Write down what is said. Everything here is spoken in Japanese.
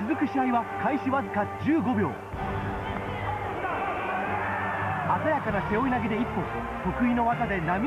続く試合は開始わずか15秒。鮮やかな背負い投げで一歩得意の技で波